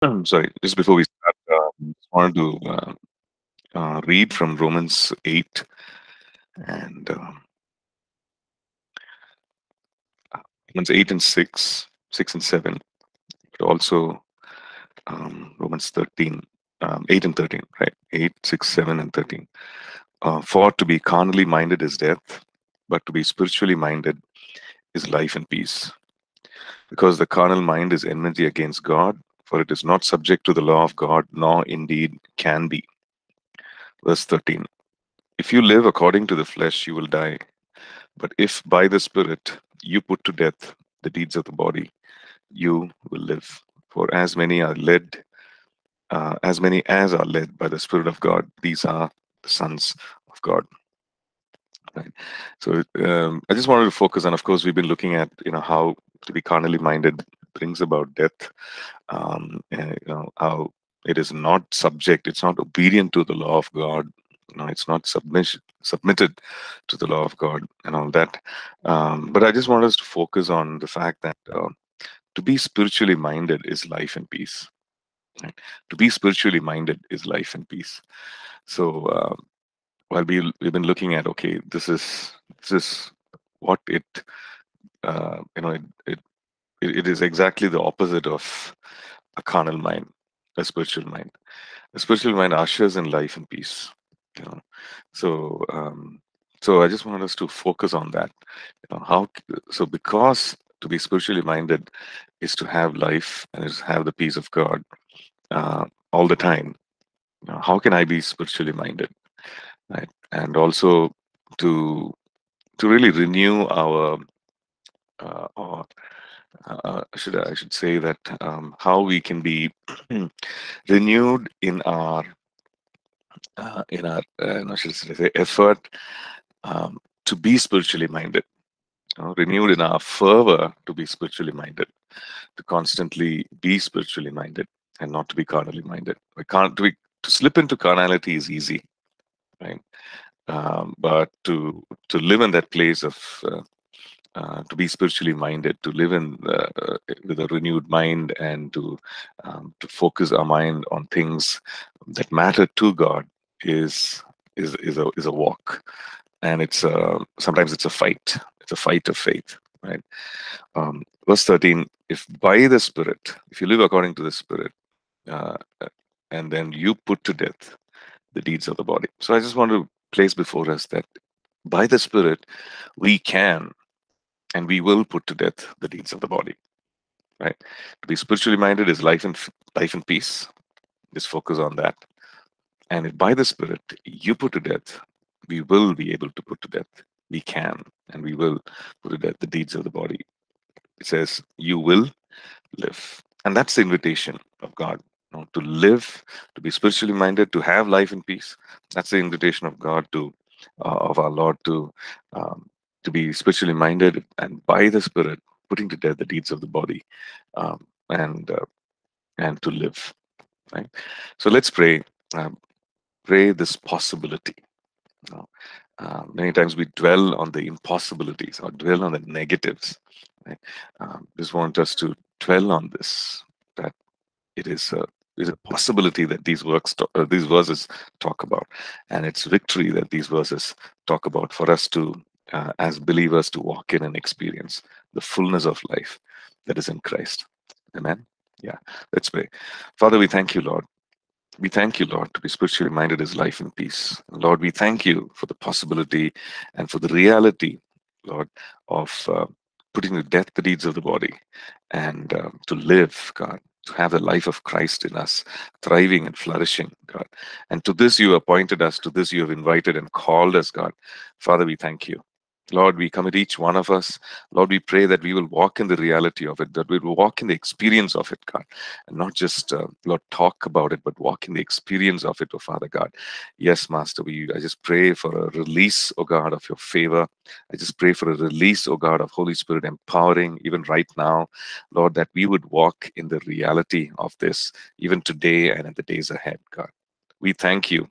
I'm sorry, just before we start, uh, just wanted to uh, uh, read from Romans 8 and uh, Romans 8 and 6, 6 and 7, but also um, Romans 13, um, 8 and 13, right? 8, 6, 7, and 13. Uh, for to be carnally minded is death, but to be spiritually minded is life and peace. Because the carnal mind is enmity against God, for it is not subject to the law of God, nor indeed can be. Verse 13 If you live according to the flesh, you will die. But if by the Spirit you put to death the deeds of the body, you will live. For as many are led, uh, as many as are led by the Spirit of God, these are the sons of God. Right. So um, I just wanted to focus on. Of course, we've been looking at you know how to be carnally minded brings about death. Um, and, you know how it is not subject. It's not obedient to the law of God. You know, it's not submission submitted to the law of God and all that. Um, but I just want us to focus on the fact that uh, to be spiritually minded is life and peace. Right? To be spiritually minded is life and peace. So uh, while we we've been looking at okay, this is this is what it uh, you know it, it it is exactly the opposite of a carnal mind, a spiritual mind. A spiritual mind ushers in life and peace. You know, so um, so I just wanted us to focus on that. You know, how so because to be spiritually minded is to have life and is have the peace of God uh, all the time. You know, how can I be spiritually minded? Right, and also to to really renew our uh, or uh, should I should say that um, how we can be renewed in our uh, in our uh, should I say effort um, to be spiritually minded, you know, renewed in our fervor to be spiritually minded, to constantly be spiritually minded and not to be carnally minded. We can't to, be, to slip into carnality is easy, right? Um, but to to live in that place of uh, uh, to be spiritually minded, to live in uh, with a renewed mind, and to um, to focus our mind on things that matter to God is is is a is a walk, and it's a, sometimes it's a fight. It's a fight of faith, right? Um, verse thirteen: If by the Spirit, if you live according to the Spirit, uh, and then you put to death the deeds of the body. So I just want to place before us that by the Spirit we can and we will put to death the deeds of the body right? To be spiritually minded is life and life and peace. Just focus on that. And if by the spirit you put to death we will be able to put to death. We can and we will put to death the deeds of the body. It says you will live. And that's the invitation of god you know, to live to be spiritually minded to have life and peace. That's the invitation of god to uh, of our lord to um, to be spiritually minded and by the Spirit, putting to death the deeds of the body, um, and uh, and to live. Right. So let's pray. Um, pray this possibility. Uh, many times we dwell on the impossibilities or dwell on the negatives. Right? Um, just want us to dwell on this that it is a is a possibility that these works uh, these verses talk about and it's victory that these verses talk about for us to uh, as believers to walk in and experience the fullness of life that is in Christ. Amen. Yeah, let's pray. Father, we thank you, Lord. We thank you, Lord, to be spiritually minded is life and peace. Lord, we thank you for the possibility and for the reality, Lord, of uh, putting to death the deeds of the body and uh, to live, God, to have the life of Christ in us, thriving and flourishing, God. And to this you appointed us, to this you have invited and called us, God. Father, we thank you. Lord, we commit each one of us. Lord, we pray that we will walk in the reality of it, that we will walk in the experience of it, God, and not just, uh, Lord, talk about it, but walk in the experience of it, oh Father God. Yes, Master, we, I just pray for a release, oh God, of your favor. I just pray for a release, oh God, of Holy Spirit empowering, even right now, Lord, that we would walk in the reality of this, even today and in the days ahead, God. We thank you.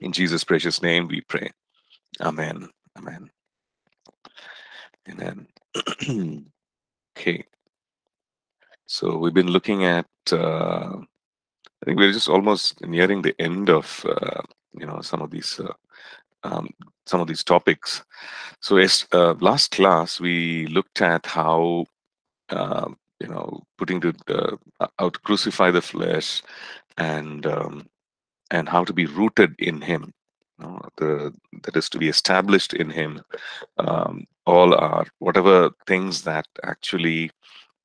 In Jesus' precious name we pray. Amen. Amen. Amen. okay. So we've been looking at. Uh, I think we're just almost nearing the end of uh, you know some of these uh, um, some of these topics. So as uh, last class we looked at how um, you know putting to uh, how crucify the flesh and um, and how to be rooted in Him. You know, the that is to be established in Him. Um, all our whatever things that actually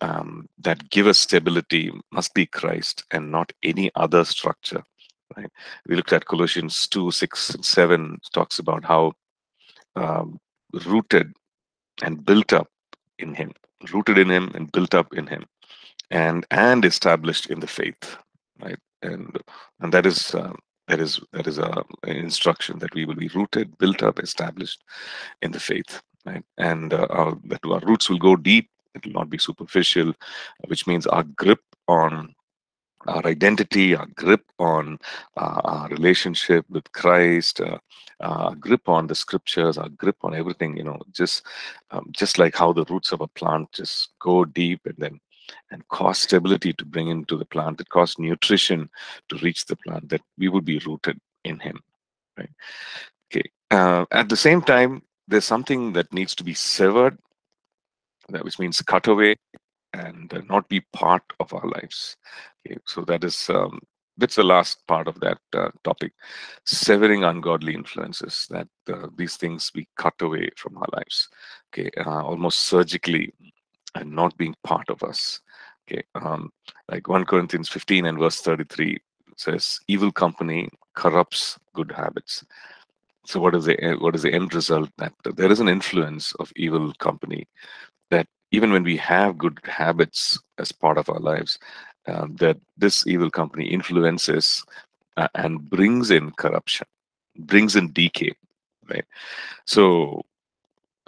um, that give us stability must be Christ and not any other structure. Right? We looked at Colossians 2, 6, and 7 talks about how um, rooted and built up in him, rooted in him and built up in him, and and established in the faith. Right? And and that is uh, that is that is a an instruction that we will be rooted, built up, established in the faith. Right? And uh, our, that our roots will go deep it will not be superficial, which means our grip on our identity, our grip on uh, our relationship with Christ, uh, our grip on the scriptures, our grip on everything, you know, just um, just like how the roots of a plant just go deep and then and cause stability to bring into the plant, it cause nutrition to reach the plant, that we would be rooted in Him, right? Okay. Uh, at the same time, there's something that needs to be severed that which means cut away and uh, not be part of our lives. Okay, so that is um, that's the last part of that uh, topic, severing ungodly influences. That uh, these things be cut away from our lives. Okay, uh, almost surgically, and not being part of us. Okay, um, like 1 Corinthians 15 and verse 33 says, "Evil company corrupts good habits." So what is the what is the end result? That there is an influence of evil company that even when we have good habits as part of our lives, uh, that this evil company influences uh, and brings in corruption, brings in decay, right? So,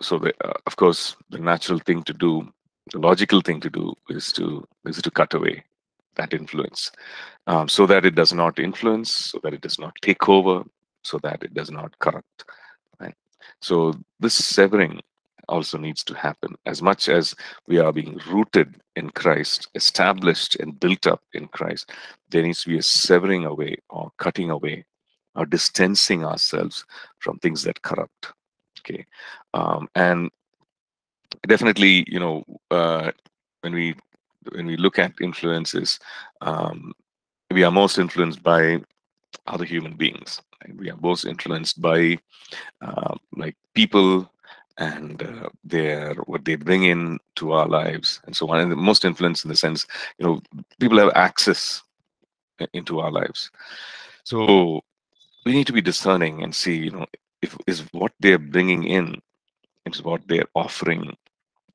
so the, uh, of course, the natural thing to do, the logical thing to do, is to is to cut away that influence, um, so that it does not influence, so that it does not take over, so that it does not corrupt. Right? So this severing also needs to happen. As much as we are being rooted in Christ, established and built up in Christ, there needs to be a severing away or cutting away or distancing ourselves from things that corrupt. Okay. Um, and definitely, you know, uh, when we when we look at influences, um, we are most influenced by other human beings. We are both influenced by uh, like people and uh, their what they bring in to our lives and so on and the most influence in the sense you know people have access into our lives so we need to be discerning and see you know if is what they're bringing in is what they're offering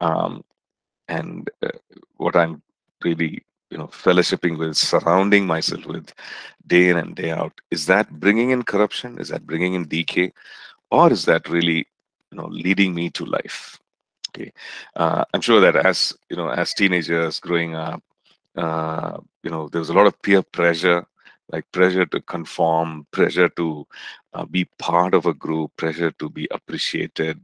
um, and uh, what i'm really you know fellowshipping with surrounding myself with day in and day out is that bringing in corruption? Is that bringing in decay? Or is that really you know leading me to life? Okay. Uh, i'm sure that as you know as teenagers growing up uh, you know there was a lot of peer pressure like pressure to conform pressure to uh, be part of a group pressure to be appreciated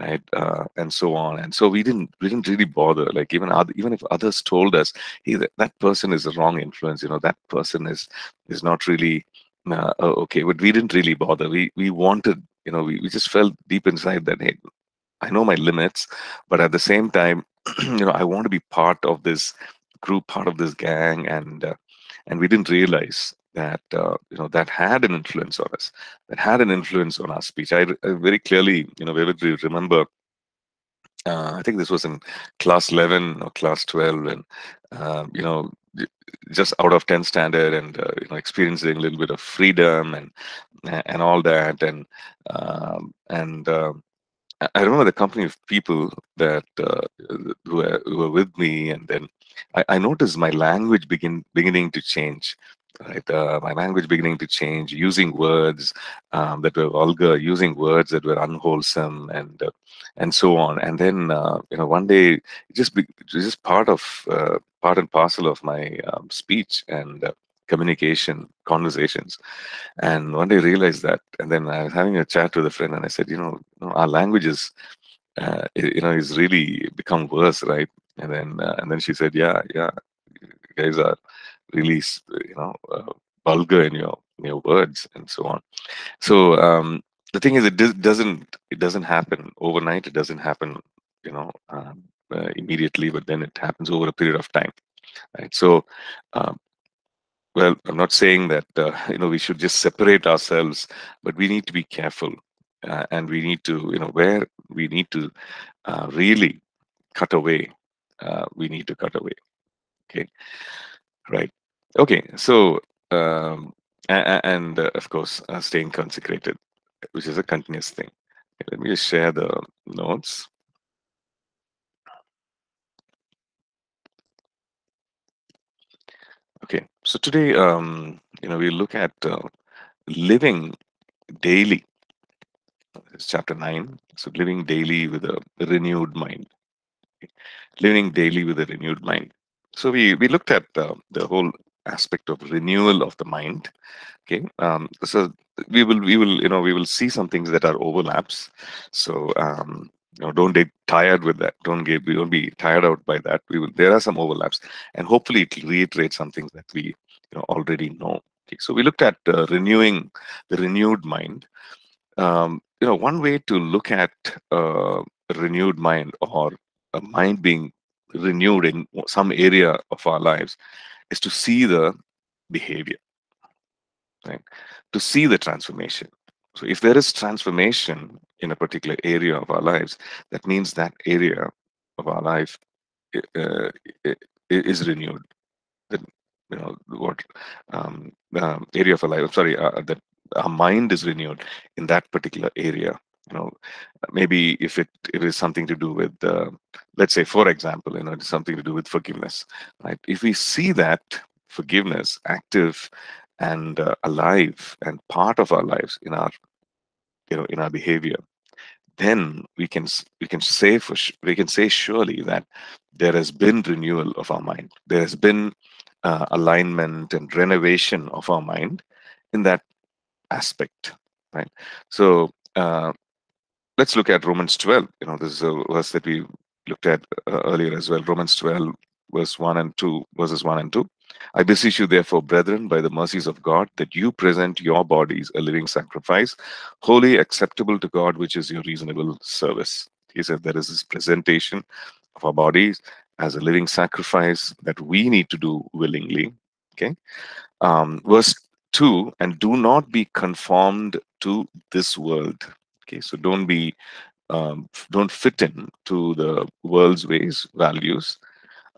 right uh, and so on. And so we didn't we didn't really bother like even other, even if others told us hey that, that person is a wrong influence you know that person is is not really uh, okay but we didn't really bother. We we wanted you know, we, we just felt deep inside that, hey, I know my limits, but at the same time, you know, I want to be part of this group, part of this gang, and uh, and we didn't realize that uh, you know that had an influence on us, that had an influence on our speech. I, I very clearly, you know, vividly remember. Uh, I think this was in class 11 or class 12, and um, you know, just out of 10 standard and uh, you know experiencing a little bit of freedom and and all that and um, and uh, I remember the company of people that uh, who, were, were with me and then I, I noticed my language begin beginning to change right? Uh, my language beginning to change using words um, that were vulgar using words that were unwholesome and uh, and so on. And then uh, you know one day just be, just part of uh, part and parcel of my um, speech and uh, communication conversations. And one day I realized that and then i was having a chat with a friend and i said you know, you know our languages uh, you know is really become worse right? And then and then she said yeah yeah guys are really, you know, uh, vulgar in your in your words and so on. So um, the thing is, it doesn't it doesn't happen overnight. It doesn't happen, you know, um, uh, immediately, but then it happens over a period of time, right? So. Um, well, I'm not saying that uh, you know we should just separate ourselves, but we need to be careful, uh, and we need to you know where we need to uh, really cut away. Uh, we need to cut away. Okay, right. Okay, so um, and, uh, of course, uh, staying consecrated, which is a continuous thing. Okay, let me just share the notes. Okay, so today, um, you know, we look at uh, living daily. It's chapter nine. So living daily with a renewed mind. Okay. Living daily with a renewed mind. So we we looked at uh, the whole aspect of renewal of the mind okay? Um, so we will we will you know we will see some things that are overlaps. So um, you know don't get tired with that. Don't get we won't be tired out by that. We will there are some overlaps and hopefully it will reiterate some things that we you know already know okay? So we looked at uh, renewing the renewed mind. Um, you know one way to look at uh, renewed mind or a mind being renewed in some area of our lives is to see the behavior, right? To see the transformation. So if there is transformation in a particular area of our lives, that means that area of our life uh, is renewed. That you know what um, area of our life. I'm sorry, uh, that our mind is renewed in that particular area you know maybe if it, it is something to do with uh, let's say for example you know it's something to do with forgiveness right? If we see that forgiveness active and uh, alive and part of our lives in our you know in our behavior then we can we can say for we can say surely that there has been renewal of our mind. There has been uh, alignment and renovation of our mind in that aspect right? So uh, let's look at Romans 12. You know, this is a verse that we looked at uh, earlier as well. Romans 12, verse 1 and 2, verses 1 and 2. I beseech you, therefore, brethren, by the mercies of God, that you present your bodies a living sacrifice, wholly acceptable to God, which is your reasonable service. He said there is this presentation of our bodies as a living sacrifice that we need to do willingly. Okay. Um, verse 2 and do not be conformed to this world So don't be um, don't fit in to the world's ways, values,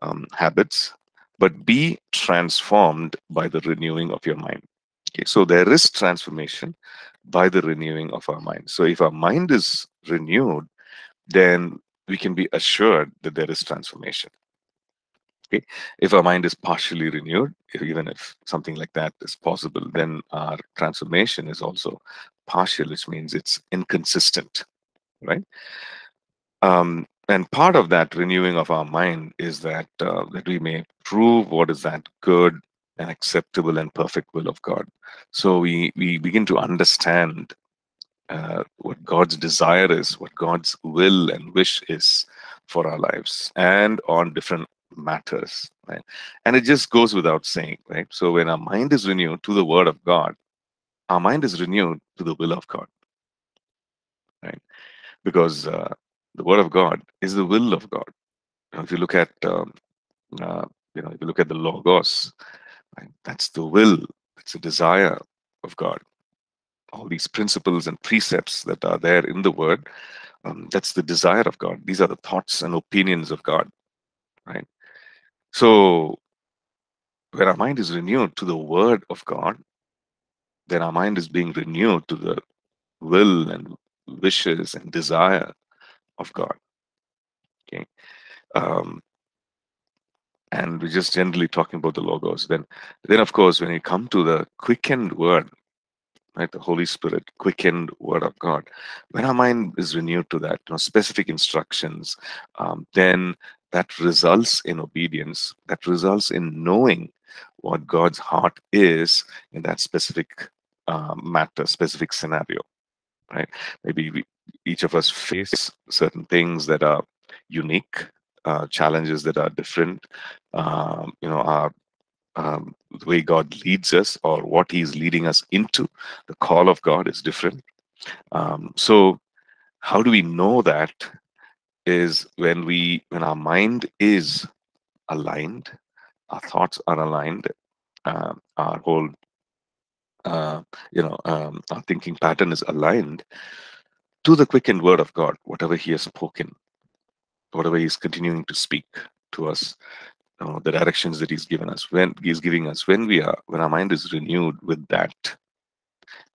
um, habits, but be transformed by the renewing of your mind. Okay, so there is transformation by the renewing of our mind. So if our mind is renewed, then we can be assured that there is transformation. Okay, if our mind is partially renewed, even if something like that is possible, then our transformation is also partial, which means it's inconsistent, right? Um, and part of that renewing of our mind is that uh, that we may prove what is that good and acceptable and perfect will of God. So we we begin to understand uh, what God's desire is, what God's will and wish is for our lives, and on different matters, right? And it just goes without saying, right? So when our mind is renewed to the Word of God, our mind is renewed to the will of God, right? Because uh, the Word of God is the will of God. if you look at, um, uh, you know, if you look at the Logos, right, that's the will, it's the desire of God. All these principles and precepts that are there in the Word, um, that's the desire of God. These are the thoughts and opinions of God, right? So when our mind is renewed to the Word of God, then our mind is being renewed to the will and wishes and desire of God. Okay. Um, and we're just generally talking about the logos. Then, then of course, when you come to the quickened word, right, the Holy Spirit, quickened word of God, when our mind is renewed to that, you know, specific instructions, um, then that results in obedience, that results in knowing what God's heart is in that specific uh, matter, specific scenario, right? Maybe we, each of us face certain things that are unique, uh, challenges that are different. Um, you know, our um, the way God leads us or what He's leading us into. The call of God is different. Um, so, how do we know that? Is when we when our mind is aligned, our thoughts are aligned, uh, our whole uh, you know um, our thinking pattern is aligned to the quickened word of God, whatever He has spoken, whatever He's continuing to speak to us you know, the directions that he's given us when he's giving us when we are when our mind is renewed with that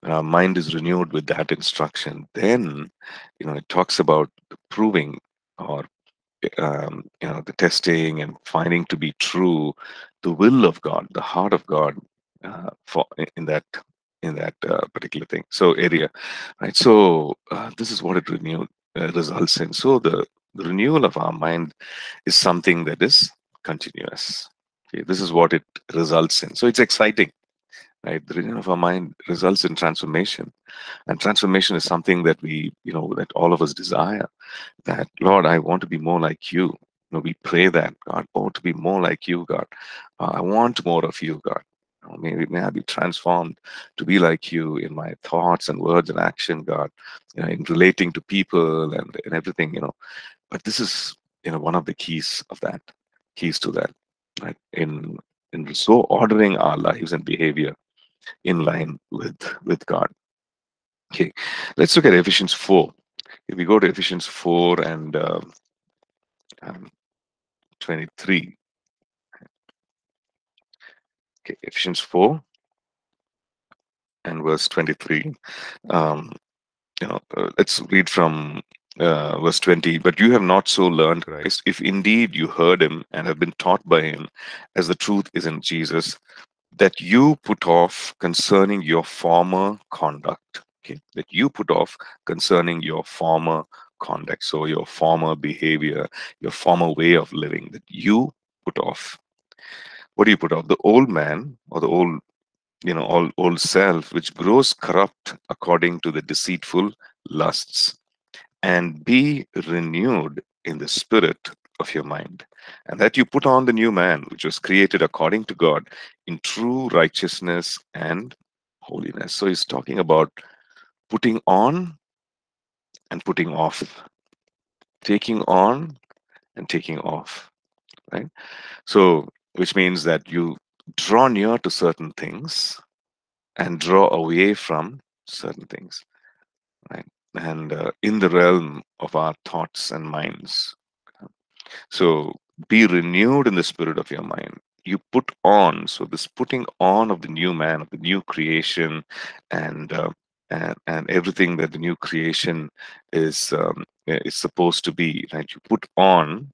when our mind is renewed with that instruction then you know it talks about proving or um, you know the testing and finding to be true the will of god the heart of god uh, for in that in that uh, particular thing so area right so uh, this is what it renewed uh, results in so the, the renewal of our mind is something that is continuous. Okay, this is what it results in. So it's exciting, right? The renewal of our mind results in transformation, and transformation is something that we, you know, that all of us desire. That Lord, I want to be more like you. You know, we pray that God, want to be more like you, God. Uh, I want more of you, God. May, may I be transformed to be like you in my thoughts and words and action, God. You know, in relating to people and, and everything, you know. But this is, you know, one of the keys of that keys to that right in in so ordering our lives and behavior in line with with god okay let's look at ephesians 4 if we go to ephesians 4 and um, um, 23 okay ephesians 4 and verse 23 um, you know uh, let's read from uh, verse 20 but you have not so learned christ. If indeed you heard him and have been taught by him as the truth is in jesus that you put off concerning your former conduct. Okay that you put off concerning your former conduct. So your former behavior your former way of living that you put off what do you put off the old man or the old you know old, old self which grows corrupt according to the deceitful lusts and be renewed in the spirit of your mind, and that you put on the new man, which was created according to God in true righteousness and holiness. So he's talking about putting on and putting off, taking on and taking off, right? So, which means that you draw near to certain things and draw away from certain things, right? and uh, in the realm of our thoughts and minds. So be renewed in the spirit of your mind. You put on, so this putting on of the new man, of the new creation, and uh, and and everything that the new creation is um, is supposed to be. Right? You put on,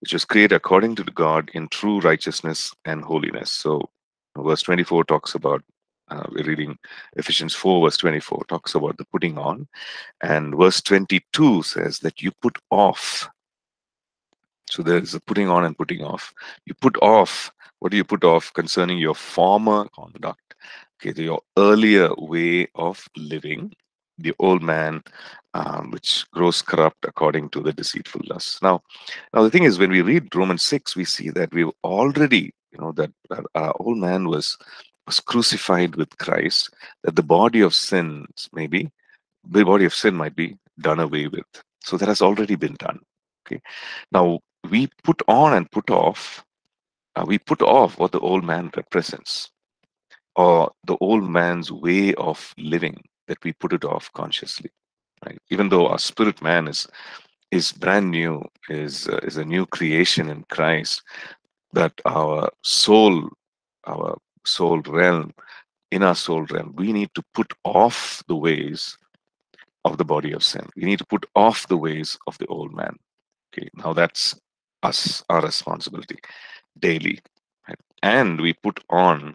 which was created according to God in true righteousness and holiness. So verse 24 talks about uh, we're reading Ephesians 4, verse 24, talks about the putting on. And verse 22 says that you put off. So there's a putting on and putting off. You put off. What do you put off concerning your former conduct? Okay, your earlier way of living, the old man, um, which grows corrupt according to the deceitful lusts. Now, now the thing is, when we read Romans 6, we see that we've already, you know, that our old man was was crucified with Christ, that the body of sins maybe, the body of sin might be done away with. So that has already been done. Okay. Now we put on and put off, uh, we put off what the old man represents, or the old man's way of living, that we put it off consciously. Right? Even though our spirit man is is brand new, is uh, is a new creation in Christ, that our soul, our soul realm, in our soul realm, we need to put off the ways of the body of sin. We need to put off the ways of the old man. Okay, now that's us, our responsibility daily. Right? And we put on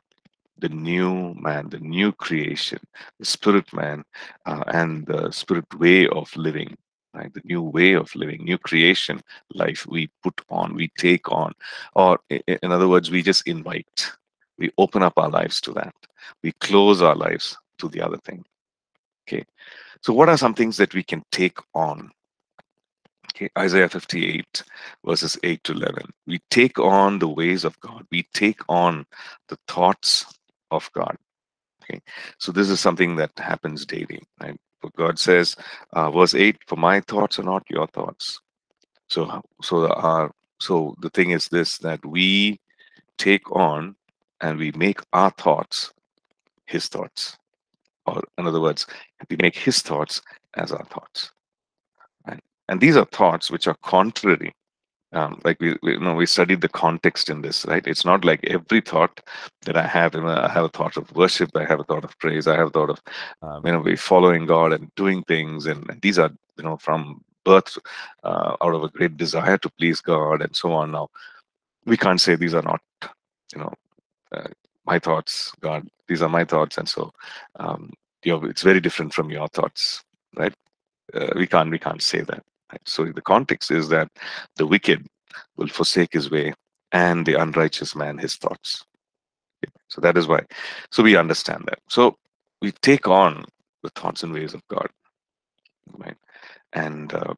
the new man, the new creation, the spirit man, uh, and the spirit way of living, right? The new way of living, new creation life we put on, we take on, or in other words, we just invite we open up our lives to that we close our lives to the other thing okay so what are some things that we can take on Okay, Isaiah 58, verses 8 to 11. We take on the ways of God. We take on the thoughts of God. Okay, so this is something that happens daily, right? But God says, uh, verse 8, for my thoughts are not your thoughts. So, so our so the thing is this that we take on and we make our thoughts his thoughts. Or in other words, we make his thoughts as our thoughts. Right? And these are thoughts which are contrary. Um, like we, we, you know, we studied the context in this, right? It's not like every thought that I have. You know, I have a thought of worship. I have a thought of praise. I have a thought of, um, you know, we following God and doing things. And, and these are, you know, from birth uh, out of a great desire to please God and so on. Now, we can't say these are not, you know, uh, my thoughts, God. These are my thoughts, and so um, you know, it's very different from your thoughts, right? Uh, we can't we can't say that. So the context is that the wicked will forsake his way, and the unrighteous man his thoughts. So that is why. So we understand that. So we take on the thoughts and ways of God, right? And uh,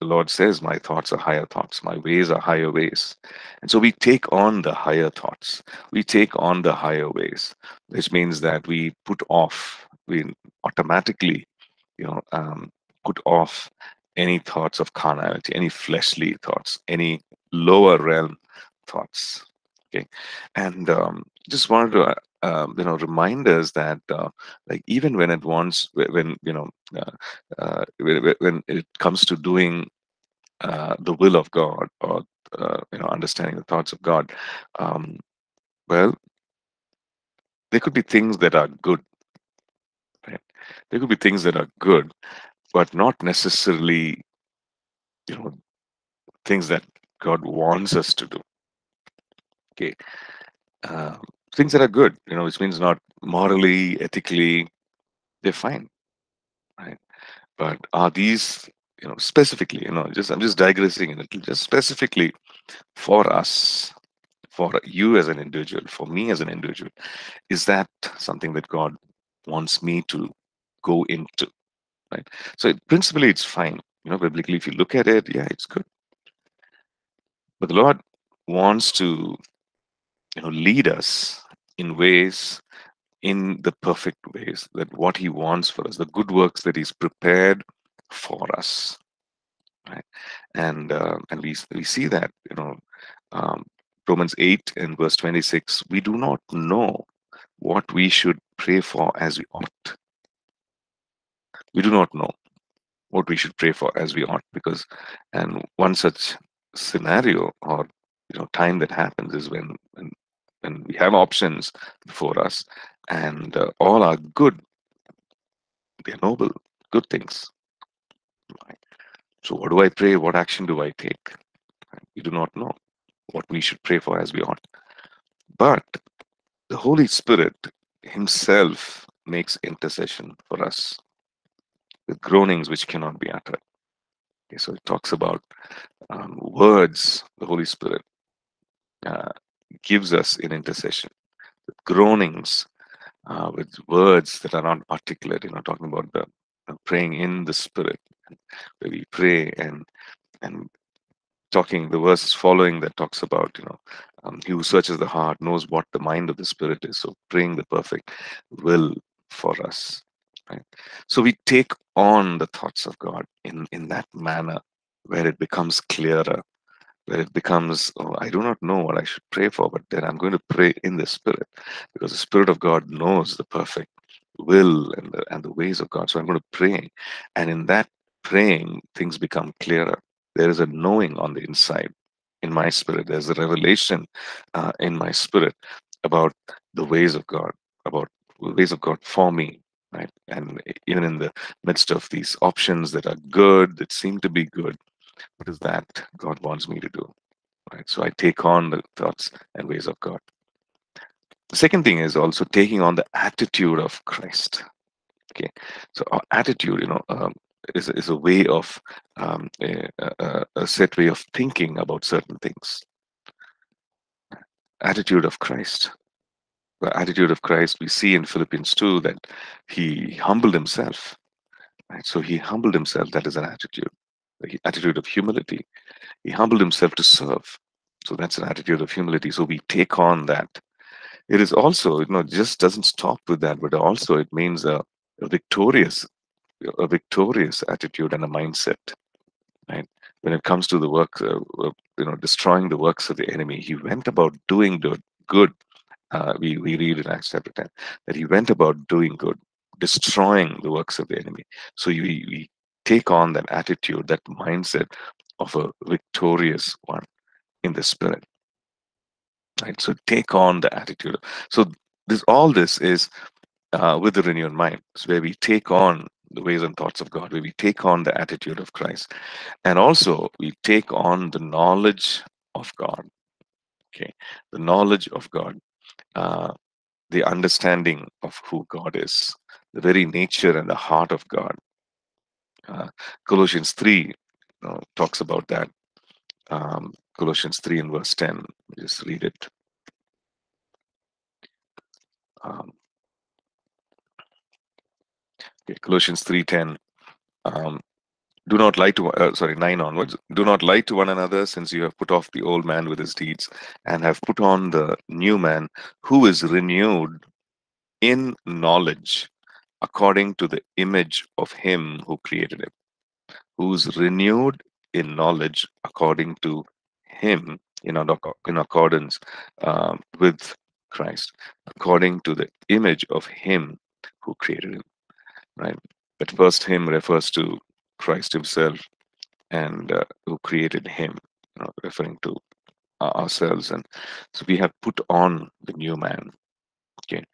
the Lord says, My thoughts are higher thoughts, my ways are higher ways. And so we take on the higher thoughts, we take on the higher ways, which means that we put off, we automatically, you know, um, put off any thoughts of carnality, any fleshly thoughts, any lower realm thoughts. Okay. And um, just wanted to um, you know remind us that uh, like even when it wants when you know uh, uh, when it comes to doing uh, the will of God or uh, you know understanding the thoughts of God, um, well, there could be things that are good. Right? There could be things that are good, but not necessarily you know things that God wants us to do. Okay. Um, things that are good, you know, which means not morally, ethically, they're fine, right? But are these, you know, specifically, you know, just I'm just digressing a little, just specifically for us, for you as an individual, for me as an individual, is that something that God wants me to go into, right? So principally, it's fine, you know, biblically, if you look at it, yeah, it's good. But the Lord wants to you know lead us in ways in the perfect ways that what he wants for us the good works that he's prepared for us right and uh, and we we see that you know um, romans 8 and verse 26 we do not know what we should pray for as we ought we do not know what we should pray for as we ought because and one such scenario or you know time that happens is when when when we have options before us and uh, all are good. They're noble good things. Right? so what do i pray? What action do i take? We do not know what we should pray for as we ought. But the holy spirit himself makes intercession for us with groanings which cannot be uttered okay, so it talks about um, words the holy spirit uh, gives us in intercession with groanings, uh, with words that are not articulate. You know, talking about the praying in the Spirit, where we pray and and talking the verses following that talks about you know um, he who searches the heart knows what the mind of the Spirit is. So praying the perfect will for us. Right? So we take on the thoughts of God in in that manner where it becomes clearer where it becomes, oh, I do not know what I should pray for, but then I'm going to pray in the Spirit because the Spirit of God knows the perfect will and the, and the ways of God. So I'm going to pray. And in that praying, things become clearer. There is a knowing on the inside in my spirit. There's a revelation uh, in my spirit about the ways of God, about the ways of God for me, right? And even in the midst of these options that are good, that seem to be good, what is that God wants me to do? Right. So I take on the thoughts and ways of God. The second thing is also taking on the attitude of Christ. Okay. So our attitude, you know, um, is, is a way of um, a, a, a set way of thinking about certain things. Attitude of Christ the attitude of Christ, we see in Philippians 2 that he humbled himself. Right? So he humbled himself. That is an attitude. the attitude of humility. He humbled himself to serve. So that's an attitude of humility. So we take on that. It is also, you know, just doesn't stop with that, but also it means a, a victorious, a victorious attitude and a mindset. Right? When it comes to the work, uh, you know, destroying the works of the enemy, he went about doing good. good. Uh, we, we read in Acts chapter 10 that he went about doing good, destroying the works of the enemy. So we, we take on that attitude, that mindset of a victorious one in the spirit. Right. So take on the attitude. So this all this is uh, with the renewed mind. It's where we take on the ways and thoughts of God, where we take on the attitude of Christ, and also we take on the knowledge of God. Okay, the knowledge of God, uh, the understanding of who God is, the very nature and the heart of God. Uh, Colossians 3 you know, talks about that. Um, Colossians 3 and verse 10. Just read it. Um, okay, Colossians 3.10. Um, do not lie to, uh, sorry, 9 onwards. Do not lie to one another since you have put off the old man with his deeds and have put on the new man who is renewed in knowledge according to the image of him who created him, who's renewed in knowledge according to him in, in accordance um, with Christ, according to the image of him who created him. Right? But first him refers to Christ himself and uh, who created him, you know, referring to uh, ourselves. And so we have put on the new man. Okay.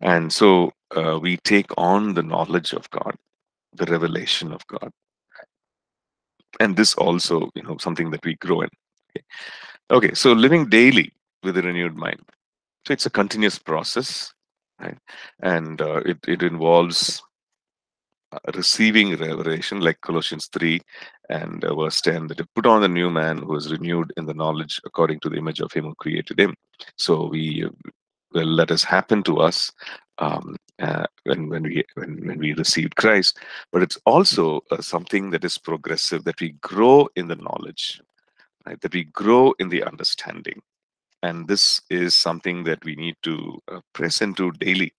And so uh, we take on the knowledge of God, the revelation of God. And this also, you know, something that we grow in. Okay. Okay, so living daily with a renewed mind. So it's a continuous process, right? And uh, it, it involves receiving revelation, like Colossians 3 and uh, verse 10, that put on the new man who is renewed in the knowledge according to the image of him who created him. So we well, let us happen to us um, uh, when when we when, when we received Christ, but it's also uh, something that is progressive that we grow in the knowledge right? That we grow in the understanding. And this is something that we need to uh, press into daily,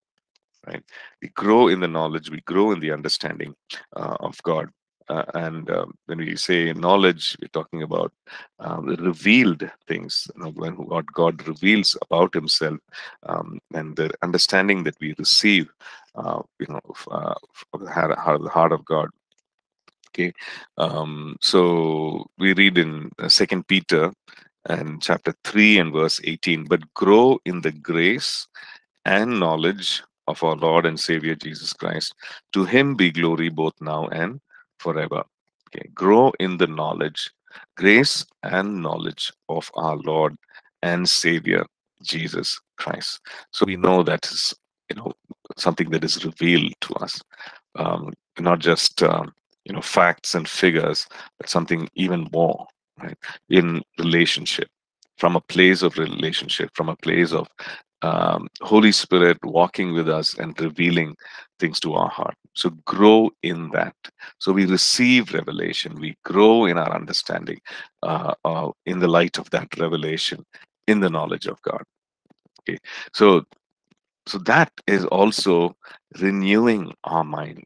right? We grow in the knowledge, we grow in the understanding uh, of God. Uh, and um, when we say knowledge, we're talking about um, revealed things, you know, when what God reveals about Himself, um, and the understanding that we receive, uh, you know, uh, of the heart, the heart of God Okay, um, so we read in uh, Second Peter and chapter three and verse eighteen. But grow in the grace and knowledge of our Lord and Savior Jesus Christ. To Him be glory both now and forever. Okay, grow in the knowledge, grace and knowledge of our Lord and Savior Jesus Christ. So we know that is you know something that is revealed to us, um, not just um, you know facts and figures but something even more right in relationship from a place of relationship from a place of um, holy spirit walking with us and revealing things to our heart. So grow in that. So we receive revelation. We grow in our understanding uh, uh, in the light of that revelation in the knowledge of god. Okay. So so that is also renewing our mind.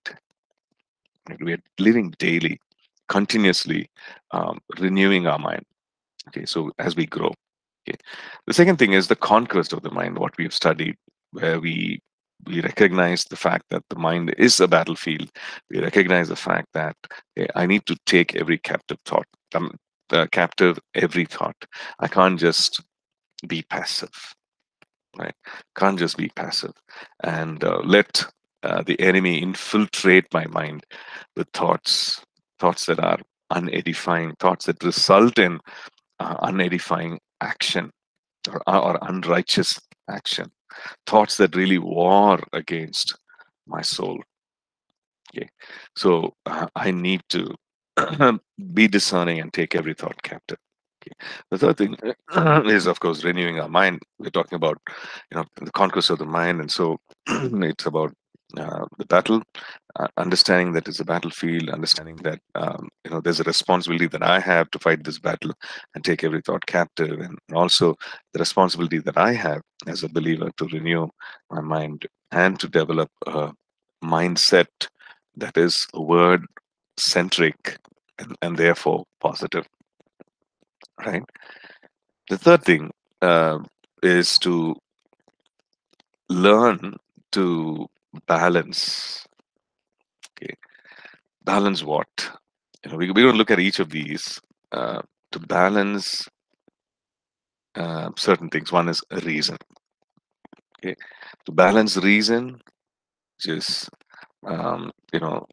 We are living daily, continuously um, renewing our mind. Okay, so as we grow. Okay. The second thing is the conquest of the mind, what we've studied, where we we recognize the fact that the mind is a battlefield. We recognize the fact that okay, I need to take every captive thought, um, uh, captive every thought. I can't just be passive, right? Can't just be passive and uh, let uh, the enemy infiltrate my mind with thoughts, thoughts that are unedifying, thoughts that result in uh, unedifying action or, or unrighteous action, thoughts that really war against my soul. Okay, so uh, I need to be discerning and take every thought captive. Okay. The third thing is, of course, renewing our mind. We're talking about, you know, the conquest of the mind, and so it's about uh, the battle, uh, understanding that it's a battlefield, understanding that um, you know there's a responsibility that I have to fight this battle and take every thought captive, and also the responsibility that I have as a believer to renew my mind and to develop a mindset that is word centric and, and therefore positive. Right. The third thing uh, is to learn to balance. Okay, balance what? You know, we we don't look at each of these uh, to balance uh, certain things. One is reason. Okay, to balance reason, just um, you know,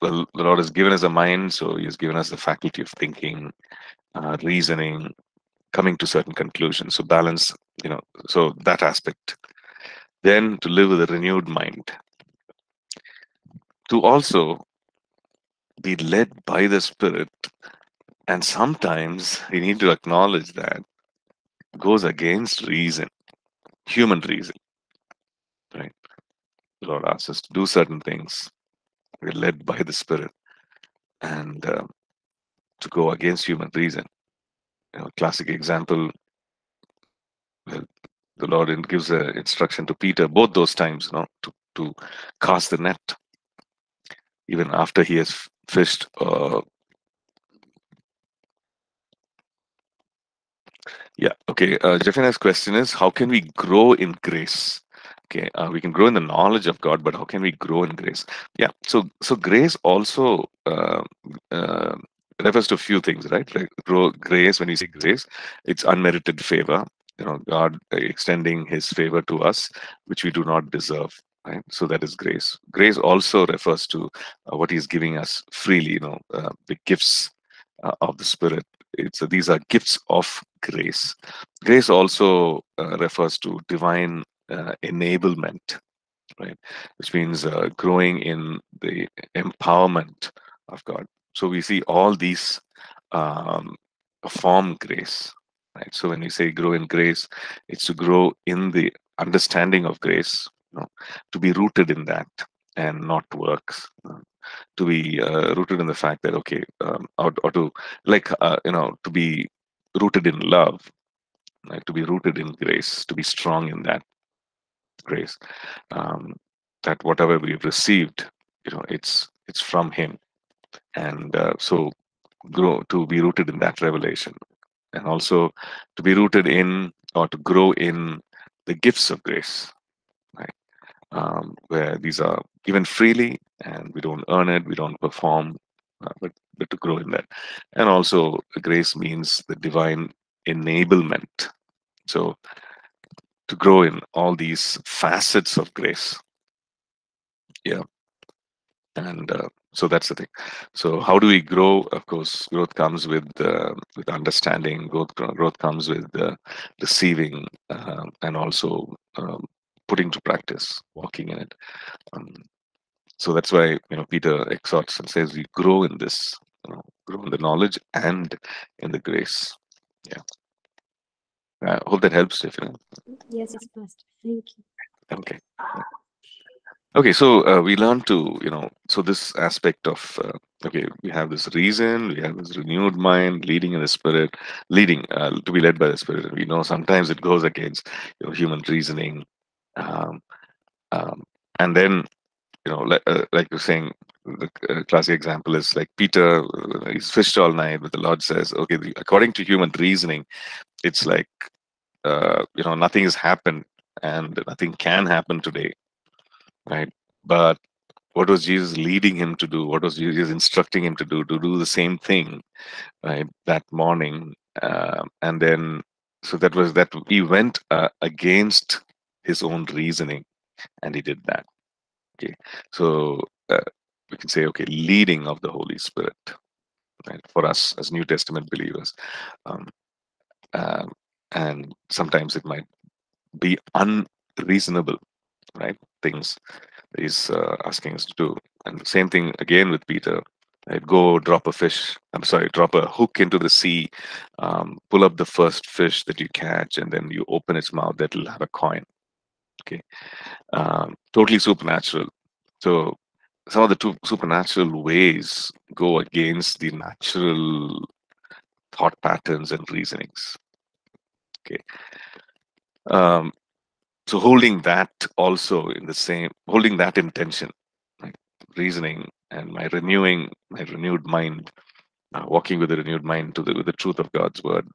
the, the Lord has given us a mind, so He has given us the faculty of thinking, uh, reasoning, coming to certain conclusions. So balance, you know, so that aspect then to live with a renewed mind. To also be led by the Spirit. And sometimes we need to acknowledge that goes against reason, human reason. Right? The Lord asks us to do certain things. We're led by the Spirit. And uh, to go against human reason. You know, classic example, well, the Lord gives an instruction to Peter both those times, you know, to, to cast the net. Even after he has fished uh, Yeah. Okay. Uh, Jeffina's question is, how can we grow in grace? Okay. Uh, we can grow in the knowledge of God, but how can we grow in grace? Yeah. So, so grace also uh, uh, refers to a few things, right? Like grow grace. When we say grace, it's unmerited favor you know god extending his favor to us which we do not deserve right? So that is grace. Grace also refers to uh, what he's giving us freely you know uh, the gifts uh, of the spirit. It's uh, these are gifts of grace. Grace also uh, refers to divine uh, enablement right? Which means growing in the empowerment of god. So we see all these um, form grace right? So when we say grow in grace it's to grow in the understanding of grace you know, to be rooted in that and not works uh, to be uh, rooted in the fact that okay um, or, or to like uh, you know to be rooted in love right? To be rooted in grace to be strong in that grace um, that whatever we've received you know it's it's from him. And uh, so grow to be rooted in that revelation and also to be rooted in or to grow in the gifts of grace, right? Um, where these are given freely and we don't earn it, we don't perform, uh, but, but to grow in that. And also, grace means the divine enablement. So, to grow in all these facets of grace. Yeah. And uh, so that's the thing. So how do we grow? Of course growth comes with uh, with understanding. Growth growth comes with uh, receiving uh, and also um, putting to practice walking in it. Um, so that's why you know peter exhorts and says we grow in this you know, grow in the knowledge and in the grace. Yeah. I hope that helps Stephen. yes it's best thank you. Okay Okay, so uh, we learn to, you know, so this aspect of, uh, okay, we have this reason, we have this renewed mind, leading in the spirit, leading uh, to be led by the spirit. We know sometimes it goes against you know, human reasoning, um, um, and then, you know, like, uh, like you're saying, the uh, classic example is like Peter, uh, he's fished all night, but the Lord says, okay, according to human reasoning, it's like, you know, nothing has happened and nothing can happen today right? But what was Jesus leading him to do? What was Jesus instructing him to do? To do the same thing, right? That morning, uh, and then so that was that he went uh, against his own reasoning, and he did that. Okay, so uh, we can say, okay, leading of the Holy Spirit, right? For us as New Testament believers, um, um and sometimes it might be unreasonable right? Things he's uh, asking us to do. And same thing again with Peter. Right? Go drop a fish. I'm sorry, drop a hook into the sea, um, pull up the first fish that you catch, and then you open its mouth. That'll have a coin. Okay, um, totally supernatural. So some of the two supernatural ways go against the natural thought patterns and reasonings. Okay. Um, so holding that also in the same, holding that intention, like reasoning and my renewing, my renewed mind, uh, walking with a renewed mind to the with the truth of God's word,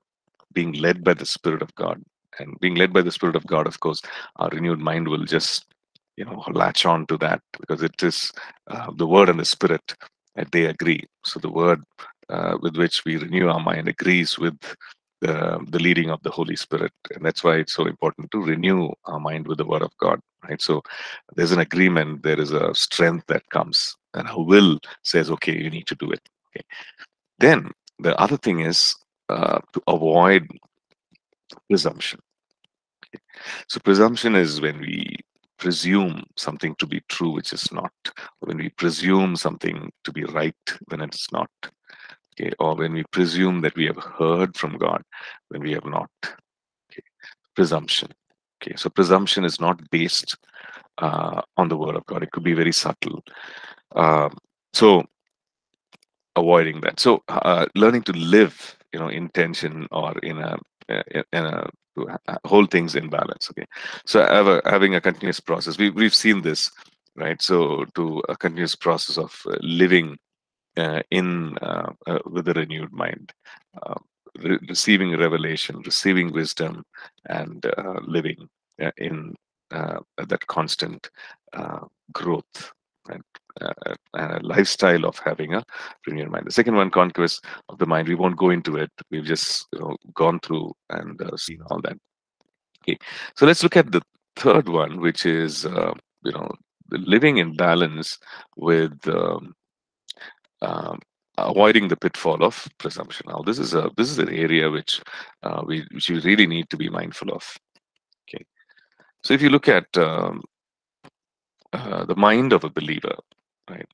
being led by the Spirit of God, and being led by the Spirit of God, of course, our renewed mind will just you know latch on to that because it is uh, the word and the spirit that they agree. So the word uh, with which we renew our mind agrees with the, the leading of the holy spirit. And that's why it's so important to renew our mind with the word of god right? So there's an agreement there is a strength that comes and our will says okay you need to do it. Okay. Then the other thing is uh, to avoid presumption. Okay. so presumption is when we presume something to be true which is not when we presume something to be right when it's not okay or when we presume that we have heard from god when we have not okay presumption okay. So presumption is not based uh, on the word of god. It could be very subtle uh, so avoiding that. So uh, learning to live you know intention or in a in a to hold things in balance okay. So having a continuous process. We, we've seen this right? So to a continuous process of uh, living uh, in uh, uh with a renewed mind uh, re receiving revelation receiving wisdom and uh, living in that constant growth and, and a lifestyle of having a renewed mind. The second one, conquest of the mind. We won't go into it. We've just you know, gone through and uh, seen all that. Okay, so let's look at the third one, which is uh, you know living in balance with um, um, avoiding the pitfall of presumption. Now, this is a this is an area which uh, we which we really need to be mindful of. Okay, so if you look at um, uh, the mind of a believer, right?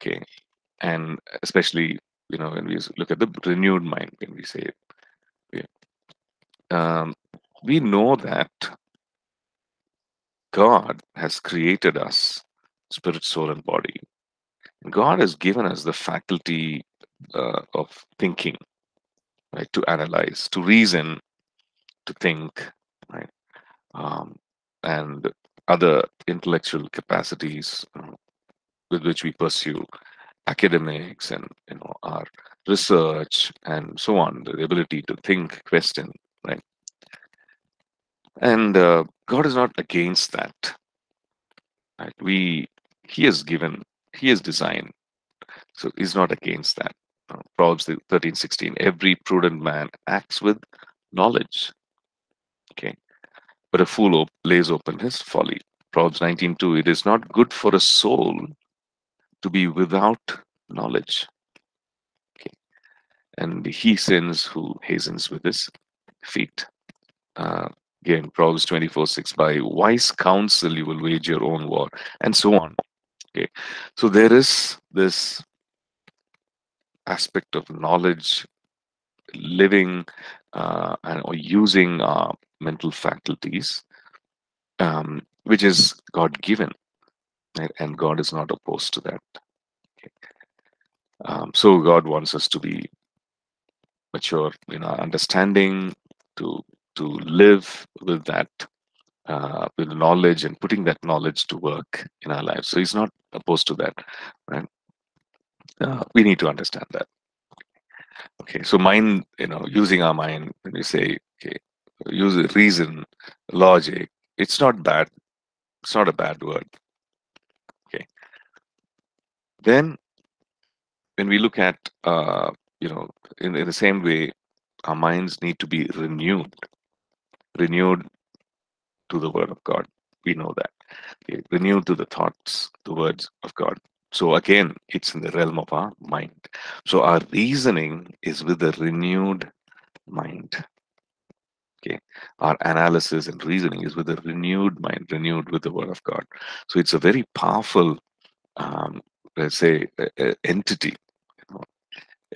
Okay, and especially you know when we look at the renewed mind, when we say, yeah, um, we know that God has created us, spirit, soul, and body. God has given us the faculty uh, of thinking, right? To analyze, to reason, to think, right? Um, and other intellectual capacities uh, with which we pursue academics and you know our research and so on the ability to think question right and uh, god is not against that right we he has given he has designed so he's not against that uh, proverbs 13 16 every prudent man acts with knowledge okay but a fool op lays open his folly proverbs 19 2 it is not good for a soul to be without knowledge. Okay. And he sins who hastens with his feet. Uh, again, Proverbs 24 6 by wise counsel you will wage your own war, and so on. Okay. So there is this aspect of knowledge, living uh, and or using our mental faculties, um, which is God given and God is not opposed to that. Okay. Um, so God wants us to be mature in our understanding, to to live with that, uh, with knowledge and putting that knowledge to work in our lives. So He's not opposed to that, right? Uh, we need to understand that. Okay, so mind, you know, using our mind when we say, okay, use reason, logic, it's not bad. It's not a bad word. Okay. Then, when we look at, uh, you know, in, in the same way, our minds need to be renewed, renewed to the Word of God. We know that. Renewed to the thoughts, the words of God. So again, it's in the realm of our mind. So our reasoning is with a renewed mind. Okay, our analysis and reasoning is with a renewed mind, renewed with the Word of God. So it's a very powerful um, let's say, a entity. You know,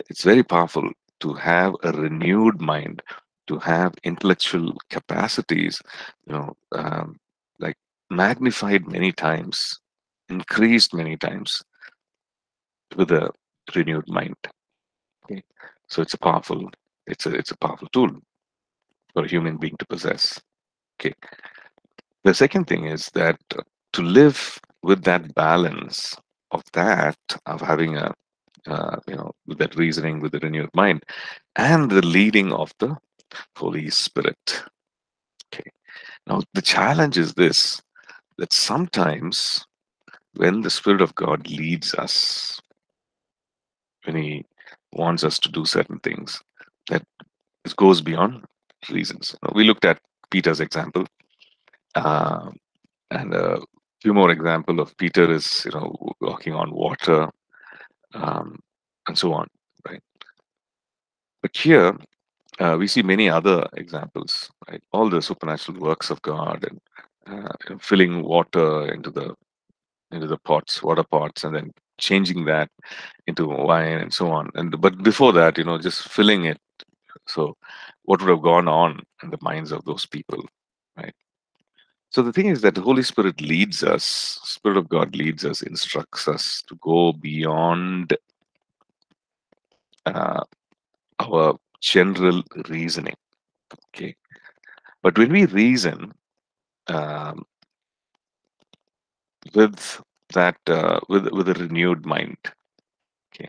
it's very powerful to have a renewed mind, to have intellectual capacities, you know, um, magnified many times, increased many times with a renewed mind. Okay, so it's a powerful, it's a it's a powerful tool for a human being to possess. Okay. The second thing is that to live with that balance of that of having a uh, you know with that reasoning with the renewed mind and the leading of the Holy Spirit. Okay. Now the challenge is this that sometimes when the Spirit of God leads us, when He wants us to do certain things, that it goes beyond reasons. We looked at Peter's example, uh, and a few more example of Peter is you know walking on water, um, and so on, right? But here uh, we see many other examples, right? All the supernatural works of God and uh, filling water into the into the pots, water pots, and then changing that into wine and so on. And but before that, you know, just filling it. So, what would have gone on in the minds of those people, right? So the thing is that the Holy Spirit leads us, Spirit of God leads us, instructs us to go beyond uh, our general reasoning. Okay, but when we reason um, with that, uh, with with a renewed mind, okay,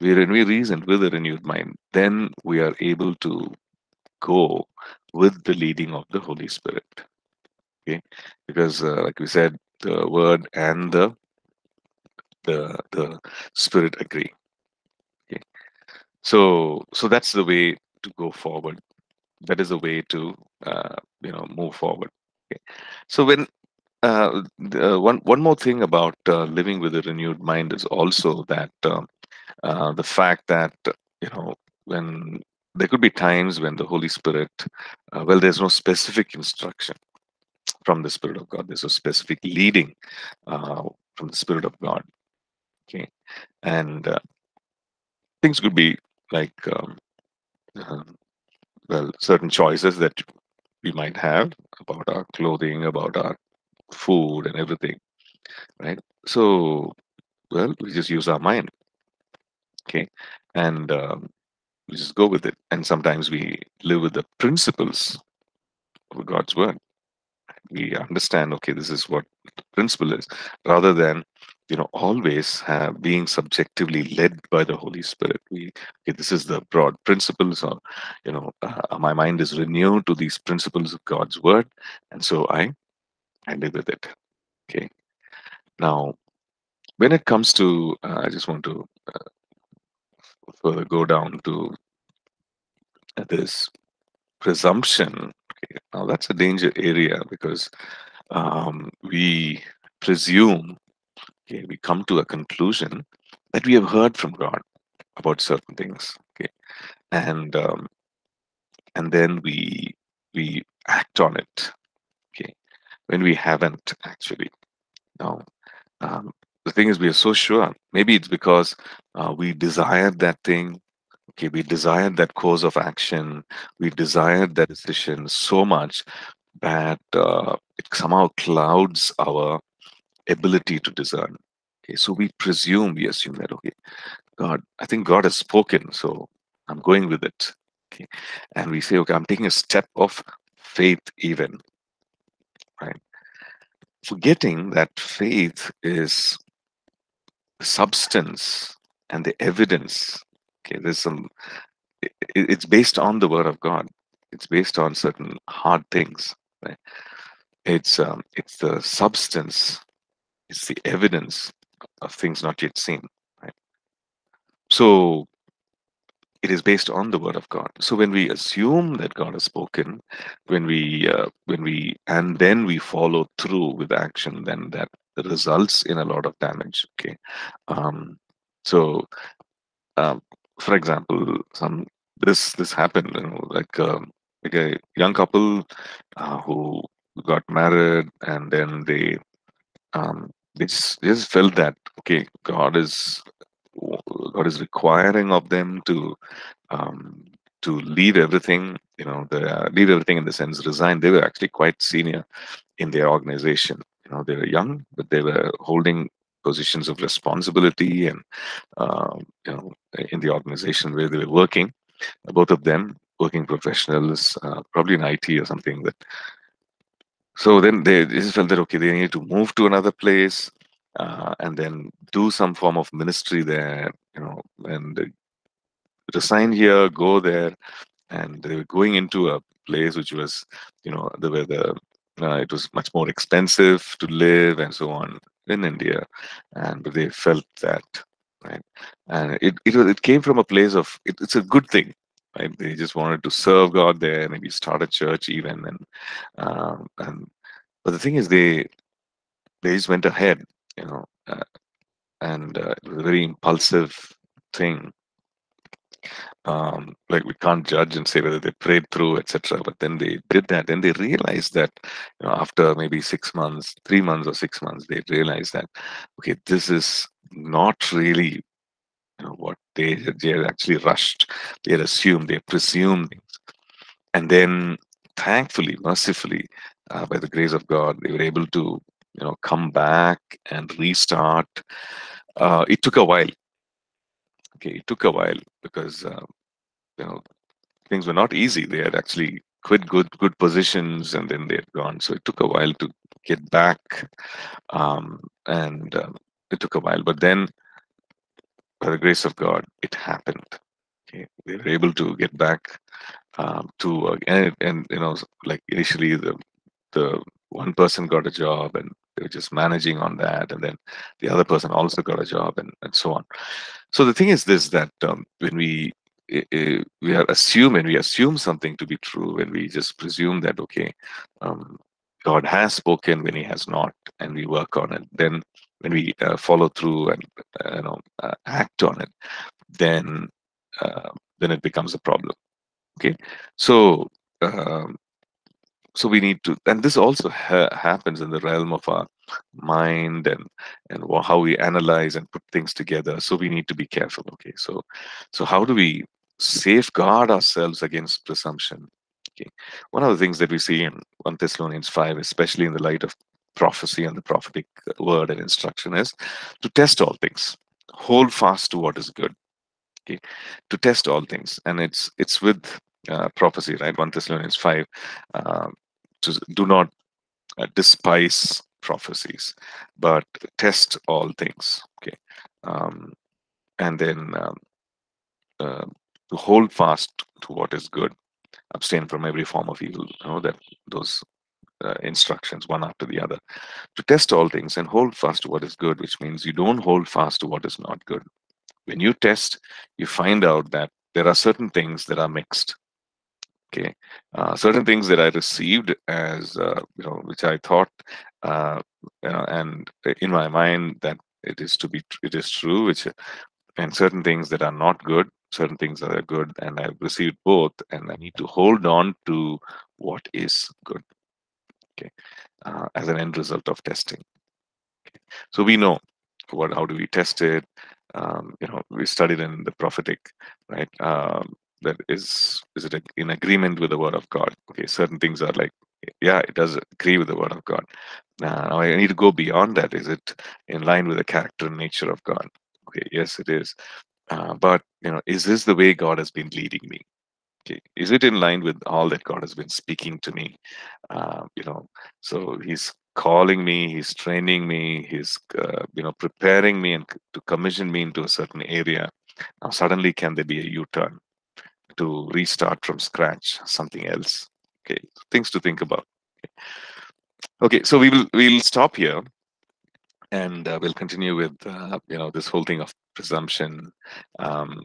we we reason with a renewed mind, then we are able to go with the leading of the Holy Spirit. Okay, because uh, like we said, the Word and the the the Spirit agree. Okay, so so that's the way to go forward. That is the way to uh, you know move forward. Okay, so when uh, the, one one more thing about uh, living with a renewed mind is also that um, uh, the fact that you know when there could be times when the Holy Spirit, uh, well, there's no specific instruction from the Spirit of God. There's a specific leading uh, from the Spirit of God. Okay, and uh, things could be like um, um, well, certain choices that we might have about our clothing, about our food, and everything, right? So, well, we just use our mind, okay, and um, we just go with it. And sometimes we live with the principles of God's word we understand okay this is what the principle is rather than you know always have being subjectively led by the holy spirit. We okay, this is the broad principles or you know uh, my mind is renewed to these principles of god's word and so i i live with it. Okay. Now when it comes to uh, i just want to uh, further go down to this presumption Okay, now that's a danger area because um, we presume, okay, we come to a conclusion that we have heard from God about certain things, okay, and um, and then we we act on it, okay, when we haven't actually. Now, um, the thing is, we are so sure. Maybe it's because uh, we desired that thing, okay we desired that course of action we desired that decision so much that uh, it somehow clouds our ability to discern okay so we presume we assume that okay god i think god has spoken so i'm going with it okay and we say okay i'm taking a step of faith even right forgetting that faith is the substance and the evidence Okay, there's some. It, it's based on the word of God. It's based on certain hard things. Right? It's um, it's the substance. It's the evidence of things not yet seen. Right? So it is based on the word of god so when we assume that god has spoken when we uh, when we and then we follow through with action then that results in a lot of damage okay um so um, for example, some this this happened, you know, like um, like a young couple uh, who got married and then they um, they just, they just felt that okay, God is God is requiring of them to um, to leave everything, you know, the uh, leave everything in the sense resign. They were actually quite senior in their organization, You know, they were young, but they were holding positions of responsibility and uh, you know in the organization where they were working. Both of them working professionals, uh, probably in IT or something. That so then they just felt that okay, they need to move to another place uh, and then do some form of ministry there, you know, and resign here, go there, and they were going into a place which was, you know, the where the uh, it was much more expensive to live and so on in India, and they felt that right, and it it was, it came from a place of it, it's a good thing. Right? They just wanted to serve God there, maybe start a church even, and um, and but the thing is, they they just went ahead, you know, uh, and uh, it was a very impulsive thing um, like we can't judge and say whether they prayed through etc but then they did that and they realized that you know after maybe six months three months or six months they realized that okay this is not really you know what they they had actually rushed they had assumed they presumed things. And then thankfully mercifully uh, by the grace of god they were able to you know come back and restart. Uh, it took a while. Okay it took a while because uh, you know things were not easy. They had actually quit good good positions and then they had gone. So it took a while to get back um, and um, it took a while. But then by the grace of god it happened. Okay? They were able to get back um, to uh, and, and you know like initially the the one person got a job and they were just managing on that and then the other person also got a job and, and so on. So the thing is this that um, when we we are assuming we assume something to be true when we just presume that okay um, god has spoken when he has not and we work on it then when we uh, follow through and you know uh, act on it then uh, then it becomes a problem okay? So um, so we need to and this also ha happens in the realm of our mind and and how we analyze and put things together so we need to be careful okay? So so how do we safeguard ourselves against presumption okay? One of the things that we see in 1 thessalonians 5 especially in the light of prophecy and the prophetic word and instruction is to test all things hold fast to what is good okay to test all things and it's it's with uh, prophecy, right? 1 Thessalonians 5. Uh, to do not uh, despise prophecies, but test all things. Okay, um, and then um, uh, to hold fast to what is good, abstain from every form of evil. You know that those uh, instructions one after the other to test all things and hold fast to what is good, which means you don't hold fast to what is not good. When you test, you find out that there are certain things that are mixed okay uh, certain things that i received as uh, you know which i thought uh, know, and in my mind that it is to be it is true which and certain things that are not good certain things that are good and i've received both and i need to hold on to what is good okay. Uh, as an end result of testing. Okay. so we know what how do we test it. Um, you know we studied in the prophetic right? Um, that is is it in agreement with the word of god? Okay certain things are like yeah it does agree with the word of god. Now i need to go beyond that. Is it in line with the character and nature of god? Okay yes it is. Uh, but you know is this the way god has been leading me okay is it in line with all that god has been speaking to me? Uh, you know so he's calling me he's training me he's uh, you know preparing me and to commission me into a certain area. Now suddenly can there be a u-turn to restart from scratch something else? Okay things to think about. Okay, okay so we will we'll stop here and uh, we'll continue with uh, you know this whole thing of presumption um,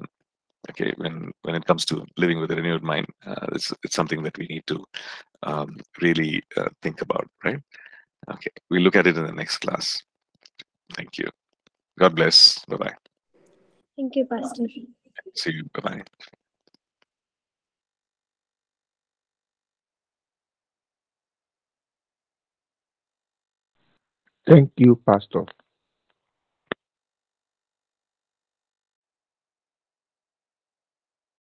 okay when when it comes to living with a renewed mind uh, it's, it's something that we need to um, really uh, think about right? Okay we'll look at it in the next class. Thank you. God bless. Bye bye Thank you, Pastor. see you. Bye bye Thank you, Pastor.